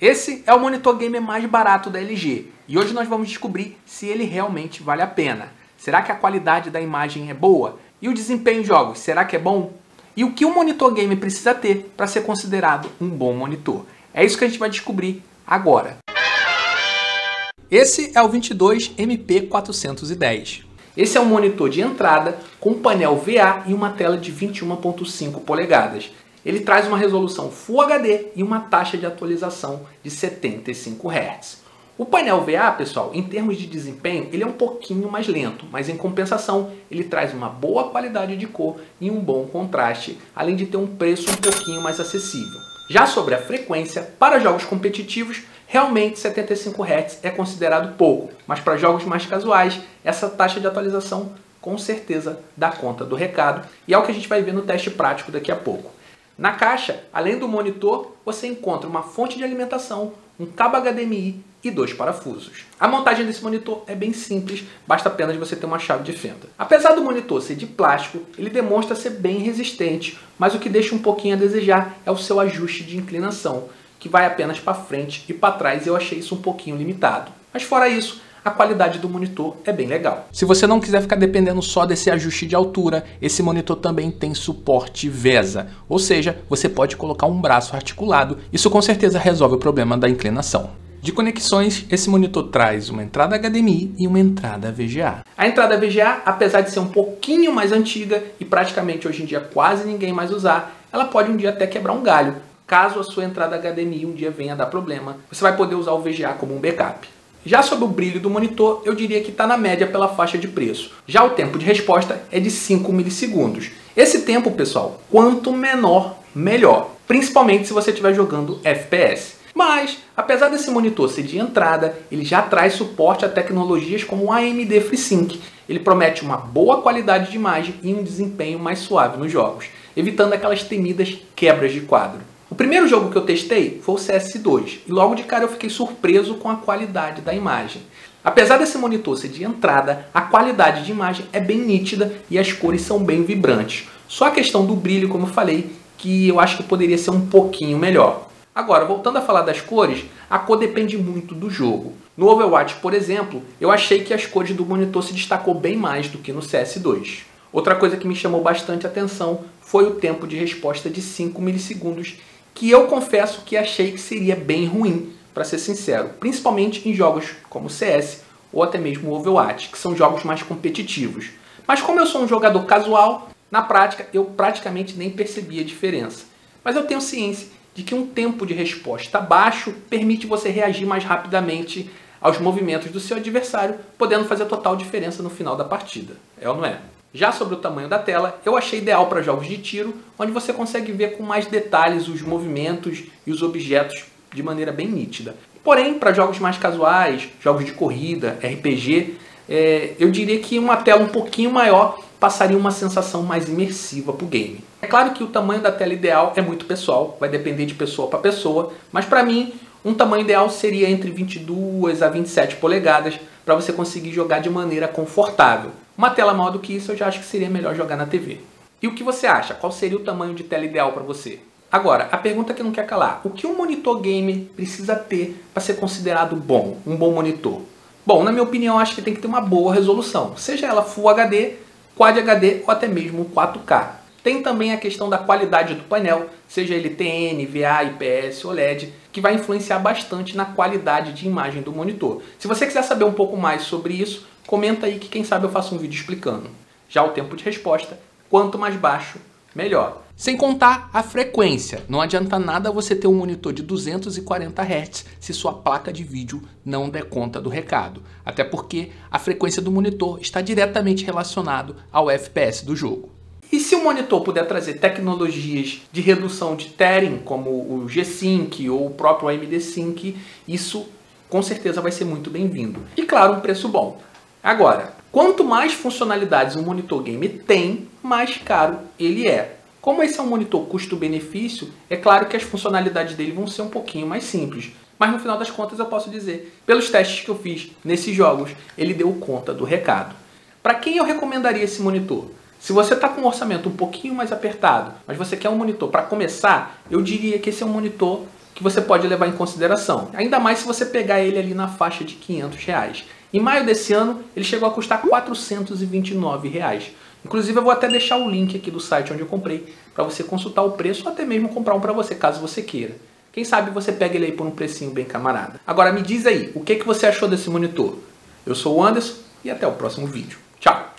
Esse é o monitor gamer mais barato da LG e hoje nós vamos descobrir se ele realmente vale a pena. Será que a qualidade da imagem é boa? E o desempenho em jogos, será que é bom? E o que um monitor gamer precisa ter para ser considerado um bom monitor? É isso que a gente vai descobrir agora. Esse é o 22MP410. Esse é um monitor de entrada com painel VA e uma tela de 21.5 polegadas. Ele traz uma resolução Full HD e uma taxa de atualização de 75 Hz. O painel VA, pessoal, em termos de desempenho, ele é um pouquinho mais lento, mas em compensação, ele traz uma boa qualidade de cor e um bom contraste, além de ter um preço um pouquinho mais acessível. Já sobre a frequência, para jogos competitivos, realmente 75 Hz é considerado pouco, mas para jogos mais casuais, essa taxa de atualização com certeza dá conta do recado, e é o que a gente vai ver no teste prático daqui a pouco. Na caixa, além do monitor, você encontra uma fonte de alimentação, um cabo HDMI e dois parafusos. A montagem desse monitor é bem simples, basta apenas você ter uma chave de fenda. Apesar do monitor ser de plástico, ele demonstra ser bem resistente, mas o que deixa um pouquinho a desejar é o seu ajuste de inclinação, que vai apenas para frente e para trás, e eu achei isso um pouquinho limitado. Mas fora isso, a qualidade do monitor é bem legal. Se você não quiser ficar dependendo só desse ajuste de altura, esse monitor também tem suporte VESA, ou seja, você pode colocar um braço articulado, isso com certeza resolve o problema da inclinação. De conexões, esse monitor traz uma entrada HDMI e uma entrada VGA. A entrada VGA, apesar de ser um pouquinho mais antiga e praticamente hoje em dia quase ninguém mais usar, ela pode um dia até quebrar um galho. Caso a sua entrada HDMI um dia venha a dar problema, você vai poder usar o VGA como um backup. Já sobre o brilho do monitor, eu diria que está na média pela faixa de preço. Já o tempo de resposta é de 5 milissegundos. Esse tempo, pessoal, quanto menor, melhor. Principalmente se você estiver jogando FPS. Mas, apesar desse monitor ser de entrada, ele já traz suporte a tecnologias como o AMD FreeSync. Ele promete uma boa qualidade de imagem e um desempenho mais suave nos jogos, evitando aquelas temidas quebras de quadro. Primeiro jogo que eu testei foi o CS2 e logo de cara eu fiquei surpreso com a qualidade da imagem. Apesar desse monitor ser de entrada, a qualidade de imagem é bem nítida e as cores são bem vibrantes. Só a questão do brilho, como eu falei, que eu acho que poderia ser um pouquinho melhor. Agora, voltando a falar das cores, a cor depende muito do jogo. No Overwatch, por exemplo, eu achei que as cores do monitor se destacou bem mais do que no CS2. Outra coisa que me chamou bastante atenção foi o tempo de resposta de 5 milissegundos que eu confesso que achei que seria bem ruim, para ser sincero, principalmente em jogos como CS ou até mesmo Overwatch, que são jogos mais competitivos. Mas como eu sou um jogador casual, na prática eu praticamente nem percebi a diferença. Mas eu tenho ciência de que um tempo de resposta baixo permite você reagir mais rapidamente aos movimentos do seu adversário, podendo fazer total diferença no final da partida. É ou não é? Já sobre o tamanho da tela, eu achei ideal para jogos de tiro, onde você consegue ver com mais detalhes os movimentos e os objetos de maneira bem nítida. Porém, para jogos mais casuais, jogos de corrida, RPG, é, eu diria que uma tela um pouquinho maior passaria uma sensação mais imersiva para o game. É claro que o tamanho da tela ideal é muito pessoal, vai depender de pessoa para pessoa, mas para mim um tamanho ideal seria entre 22 a 27 polegadas para você conseguir jogar de maneira confortável. Uma tela maior do que isso eu já acho que seria melhor jogar na TV. E o que você acha? Qual seria o tamanho de tela ideal para você? Agora, a pergunta que não quer calar. O que um monitor game precisa ter para ser considerado bom, um bom monitor? Bom, na minha opinião, acho que tem que ter uma boa resolução, seja ela Full HD, Quad HD ou até mesmo 4K. Tem também a questão da qualidade do painel, seja ele TN, VA, IPS ou LED, que vai influenciar bastante na qualidade de imagem do monitor. Se você quiser saber um pouco mais sobre isso, comenta aí que quem sabe eu faço um vídeo explicando. Já o tempo de resposta, quanto mais baixo, melhor. Sem contar a frequência. Não adianta nada você ter um monitor de 240 Hz se sua placa de vídeo não der conta do recado. Até porque a frequência do monitor está diretamente relacionado ao FPS do jogo. E se o monitor puder trazer tecnologias de redução de tearing, como o G-Sync ou o próprio AMD Sync, isso com certeza vai ser muito bem-vindo. E claro, um preço bom. Agora, quanto mais funcionalidades um monitor game tem, mais caro ele é. Como esse é um monitor custo-benefício, é claro que as funcionalidades dele vão ser um pouquinho mais simples. Mas no final das contas eu posso dizer, pelos testes que eu fiz nesses jogos, ele deu conta do recado. Para quem eu recomendaria esse monitor? Se você está com um orçamento um pouquinho mais apertado, mas você quer um monitor para começar, eu diria que esse é um monitor que você pode levar em consideração. Ainda mais se você pegar ele ali na faixa de 500 reais. Em maio desse ano, ele chegou a custar 429 reais. Inclusive, eu vou até deixar o link aqui do site onde eu comprei para você consultar o preço ou até mesmo comprar um para você, caso você queira. Quem sabe você pega ele aí por um precinho bem camarada. Agora me diz aí, o que, que você achou desse monitor? Eu sou o Anderson e até o próximo vídeo. Tchau!